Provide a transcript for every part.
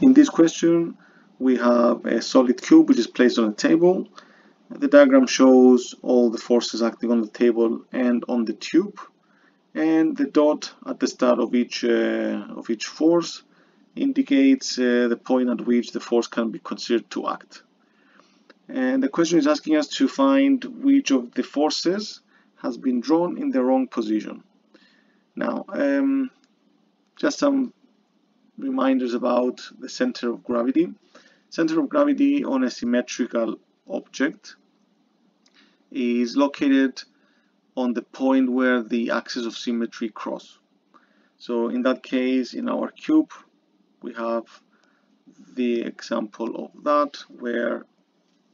In this question, we have a solid cube which is placed on a table. The diagram shows all the forces acting on the table and on the tube. And the dot at the start of each, uh, of each force indicates uh, the point at which the force can be considered to act. And the question is asking us to find which of the forces has been drawn in the wrong position. Now, um, just some reminders about the center of gravity. Center of gravity on a symmetrical object is located on the point where the axis of symmetry cross. So in that case, in our cube, we have the example of that where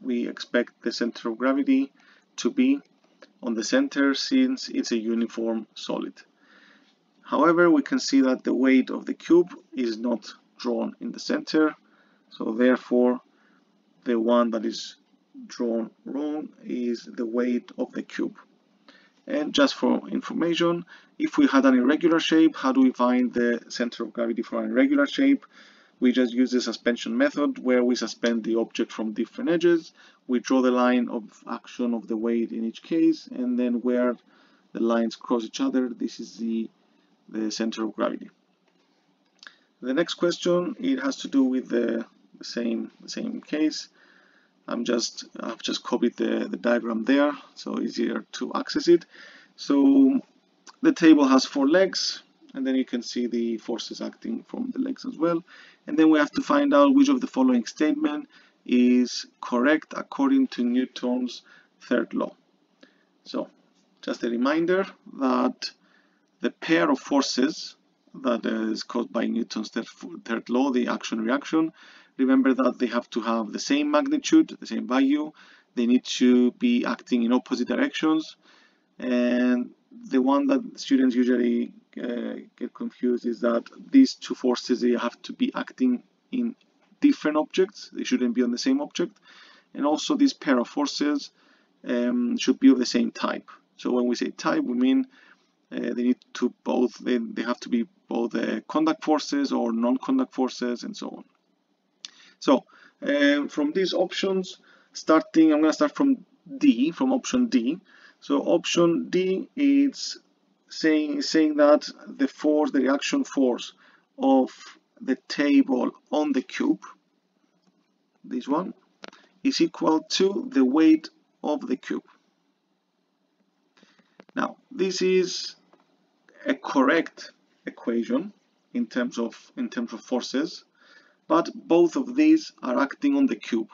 we expect the center of gravity to be on the center since it's a uniform solid. However, we can see that the weight of the cube is not drawn in the center, so therefore the one that is drawn wrong is the weight of the cube. And just for information, if we had an irregular shape, how do we find the center of gravity for an irregular shape? We just use the suspension method where we suspend the object from different edges. We draw the line of action of the weight in each case, and then where the lines cross each other, this is the, the center of gravity. The next question, it has to do with the, the same, the same case. I'm just I've just copied the, the diagram there so easier to access it so the table has four legs and then you can see the forces acting from the legs as well and then we have to find out which of the following statement is correct according to Newton's third law so just a reminder that the pair of forces that is caused by Newton's third, law the action reaction remember that they have to have the same magnitude, the same value. They need to be acting in opposite directions. And the one that students usually uh, get confused is that these two forces they have to be acting in different objects. They shouldn't be on the same object. And also this pair of forces um, should be of the same type. So when we say type, we mean they need to both, they, they have to be both uh, contact forces or non-contact forces and so on. So um, from these options, starting, I'm going to start from D, from option D. So option D is saying, saying that the force, the reaction force of the table on the cube, this one, is equal to the weight of the cube. This is a correct equation in terms of in terms of forces but both of these are acting on the cube.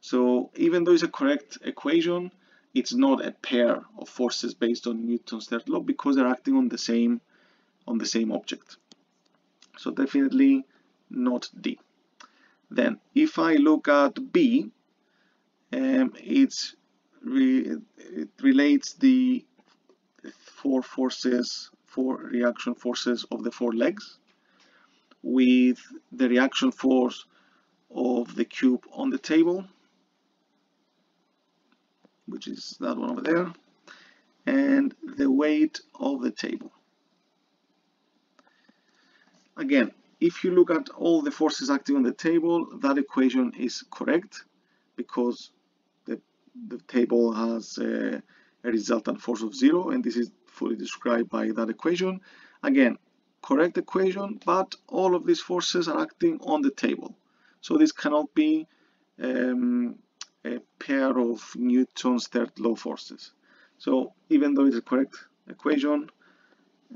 So even though it's a correct equation, it's not a pair of forces based on Newton's third law because they're acting on the same on the same object. So definitely not D. Then if I look at B, um, it's re it relates the four forces, four reaction forces of the four legs with the reaction force of the cube on the table which is that one over there and the weight of the table. Again if you look at all the forces acting on the table that equation is correct because the, the table has a, a resultant force of zero and this is fully described by that equation again correct equation, but all of these forces are acting on the table. So this cannot be um, a pair of Newton's third law forces. So even though it's a correct equation,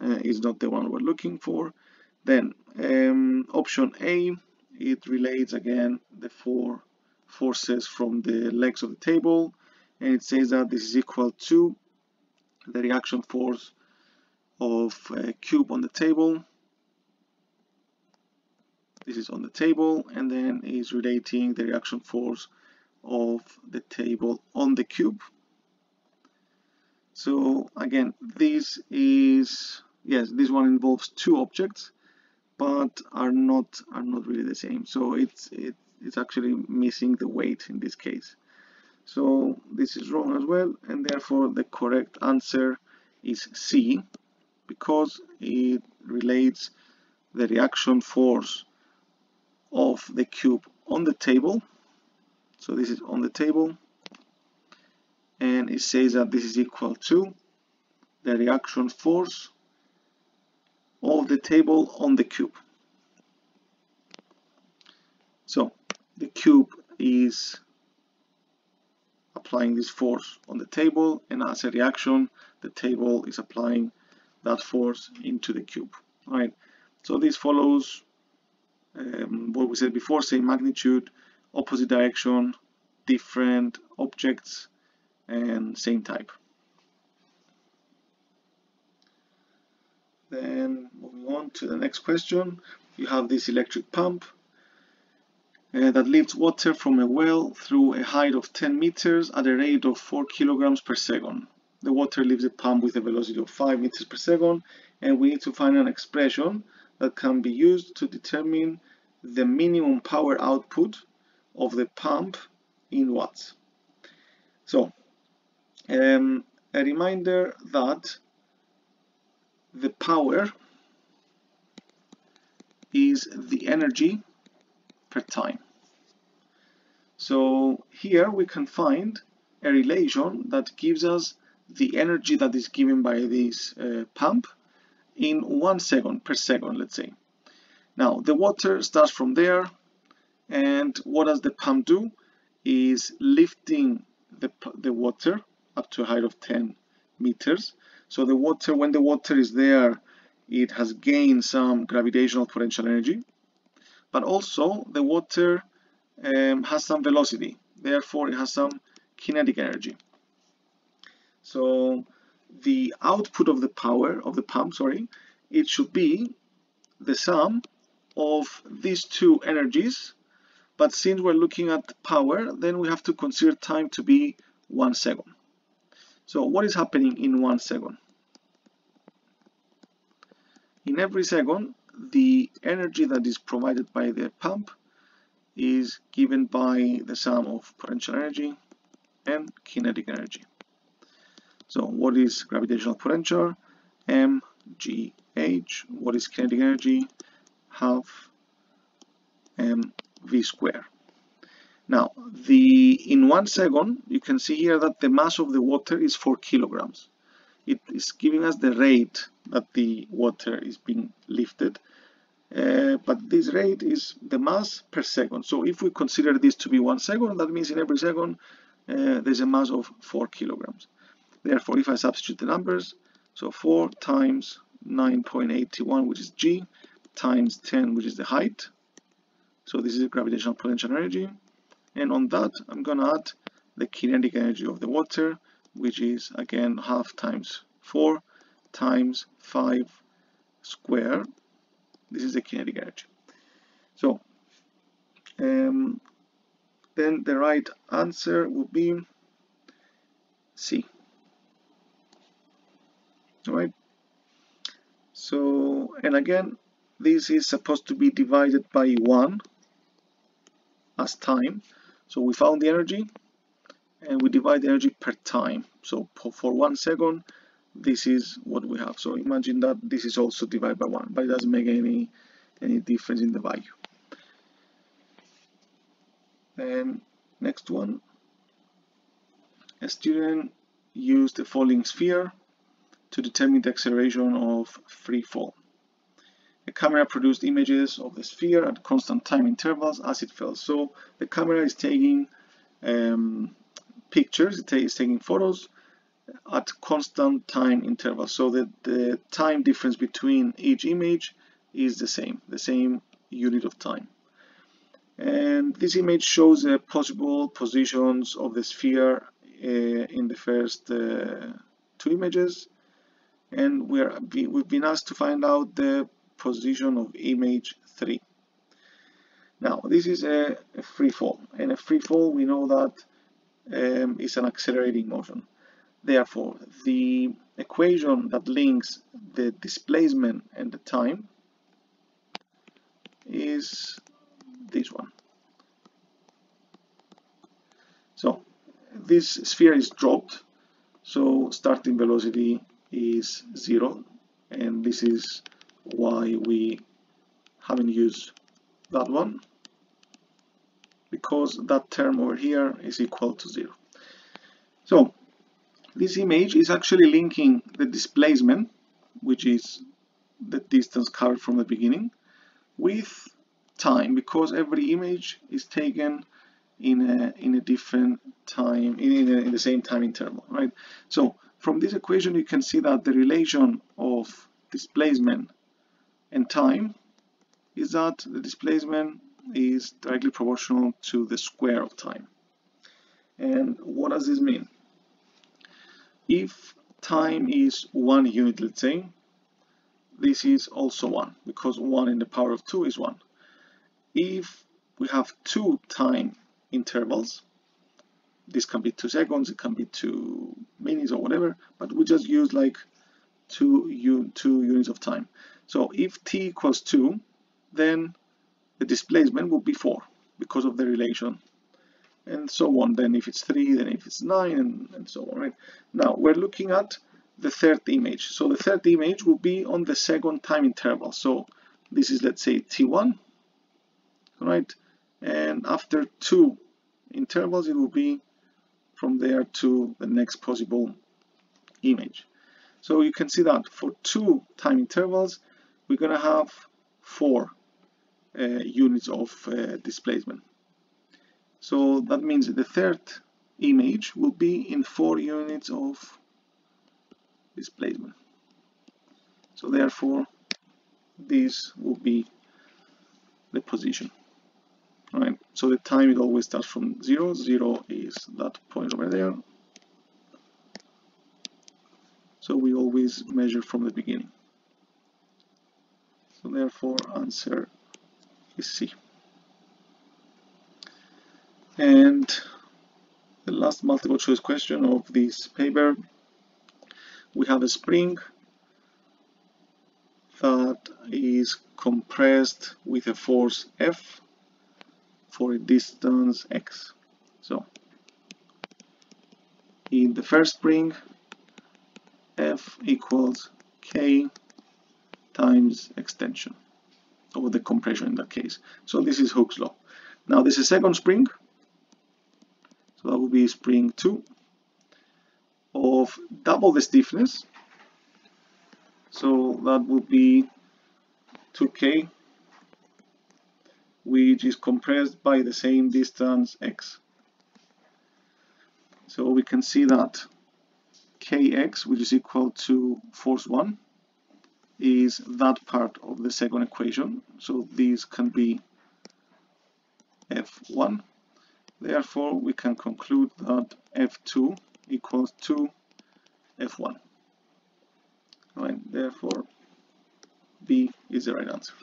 uh, is not the one we're looking for. Then um, option A, it relates again the four forces from the legs of the table and it says that this is equal to the reaction force of a cube on the table. This is on the table and then is relating the reaction force of the table on the cube. So again this is yes this one involves two objects but are not are not really the same. So it's it, it's actually missing the weight in this case so this is wrong as well and therefore the correct answer is C because it relates the reaction force of the cube on the table. So this is on the table. And it says that this is equal to the reaction force of the table on the cube. So the cube is applying this force on the table and as a reaction the table is applying that force into the cube. All right, so this follows um, what we said before, same magnitude, opposite direction, different objects, and same type. Then moving on to the next question, you have this electric pump uh, that lifts water from a well through a height of 10 meters at a rate of 4 kilograms per second. The water leaves the pump with a velocity of 5 meters per second and we need to find an expression that can be used to determine the minimum power output of the pump in watts. So, um, a reminder that the power is the energy per time. So here we can find a relation that gives us the energy that is given by this uh, pump in one second per second, let's say. Now the water starts from there and what does the pump do is lifting the, the water up to a height of 10 meters. So the water, when the water is there, it has gained some gravitational potential energy, but also the water um, has some velocity, therefore it has some kinetic energy. So the output of the power of the pump, sorry, it should be the sum of these two energies. But since we're looking at power then we have to consider time to be one second. So what is happening in one second? In every second the energy that is provided by the pump is given by the sum of potential energy and kinetic energy so what is gravitational potential mgh what is kinetic energy half mv square. Now, the in one second, you can see here that the mass of the water is 4 kilograms. It is giving us the rate that the water is being lifted. Uh, but this rate is the mass per second. So if we consider this to be one second, that means in every second uh, there's a mass of 4 kilograms. Therefore, if I substitute the numbers, so 4 times 9.81, which is g, times 10, which is the height. So this is the gravitational potential energy. And on that, I'm going to add the kinetic energy of the water, which is again half times 4 times 5 square. This is the kinetic energy. So um, then the right answer would be C. All right. So, and again, this is supposed to be divided by 1 as time. So we found the energy and we divide energy per time. So for one second, this is what we have. So imagine that this is also divided by 1, but it doesn't make any, any difference in the value. And next one, a student used a falling sphere to determine the acceleration of free fall. The camera produced images of the sphere at constant time intervals as it fell. So the camera is taking um, pictures, it is taking photos at constant time intervals. So that the time difference between each image is the same, the same unit of time. And this image shows the possible positions of the sphere uh, in the first uh, two images. And we're, we've been asked to find out the position of image 3. Now, this is a, a free fall, and a free fall we know that um, is an accelerating motion. Therefore, the equation that links the displacement and the time is this one. So, this sphere is dropped, so starting velocity is zero, and this is why we haven't used that one because that term over here is equal to 0. So this image is actually linking the displacement, which is the distance covered from the beginning, with time because every image is taken in a in a different time in, in, a, in the same time interval right so from this equation you can see that the relation of displacement and time is that the displacement is directly proportional to the square of time. And what does this mean? If time is one unit let's say this is also 1 because 1 in the power of 2 is 1 if we have two time intervals this can be two seconds it can be two minutes or whatever but we just use like two, un two units of time. So if t equals 2 then the displacement will be 4 because of the relation and so on. Then if it's 3 then if it's 9 and, and so on right? Now we're looking at the third image. So the third image will be on the second time interval. So this is let's say t1 right? And after two intervals it will be from there to the next possible image. So you can see that for two time intervals we're going to have four units of uh, displacement so that means the third image will be in four units of displacement so therefore this will be the position Right, so the time it always starts from 0, 0 is that point over there. So we always measure from the beginning. So therefore answer is C. And the last multiple choice question of this paper, we have a spring that is compressed with a force F for a distance x. So in the first spring, F equals K times extension, or the compression in that case. So this is Hooke's law. Now this is second spring, so that will be spring 2 of double the stiffness, so that would be 2K which is compressed by the same distance x. So we can see that kx, which is equal to force 1, is that part of the second equation. So these can be f1. Therefore, we can conclude that f2 equals 2 f1. Right, therefore, B is the right answer.